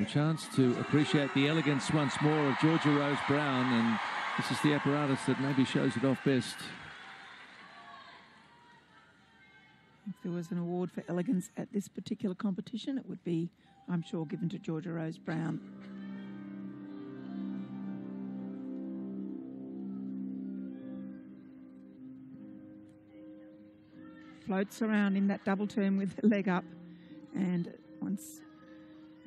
A chance to appreciate the elegance once more of Georgia Rose Brown. And this is the apparatus that maybe shows it off best. If there was an award for elegance at this particular competition, it would be, I'm sure, given to Georgia Rose Brown. Floats around in that double turn with the leg up and once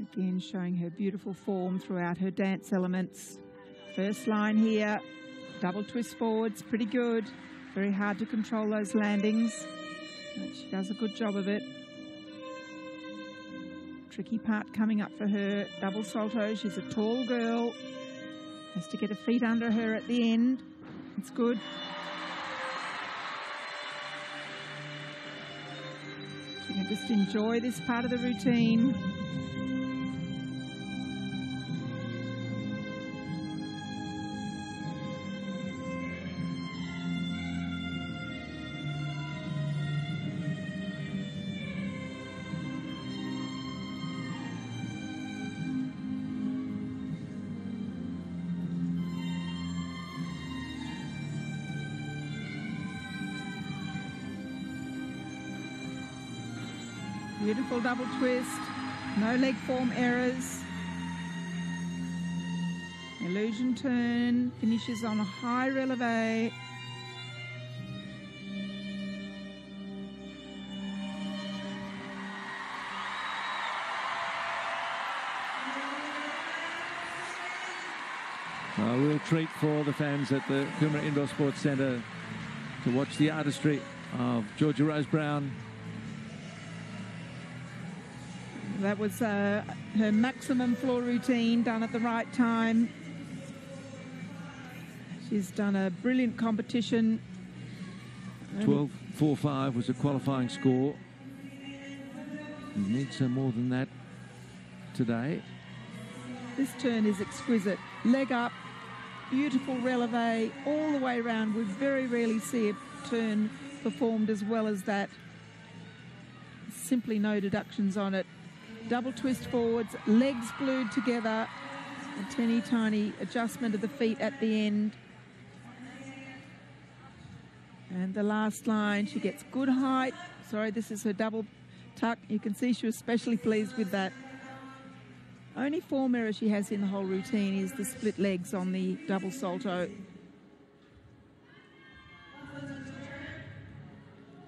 again showing her beautiful form throughout her dance elements. First line here, double twist forwards, pretty good. Very hard to control those landings. But she does a good job of it. Tricky part coming up for her. Double salto. She's a tall girl. Has to get her feet under her at the end. It's good. She can just enjoy this part of the routine. Beautiful double twist. No leg form errors. Illusion turn. Finishes on a high releve. A uh, real treat for the fans at the Coomera Indoor Sports Centre to watch the artistry of Georgia Rose Brown That was uh, her maximum floor routine done at the right time. She's done a brilliant competition. 12.45 was a qualifying score. You need some more than that today. This turn is exquisite. Leg up, beautiful releve all the way around. We very rarely see a turn performed as well as that. Simply no deductions on it double twist forwards, legs glued together, a teeny tiny adjustment of the feet at the end. And the last line, she gets good height. Sorry, this is her double tuck. You can see she was especially pleased with that. Only form error she has in the whole routine is the split legs on the double salto.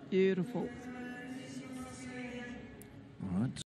Beautiful.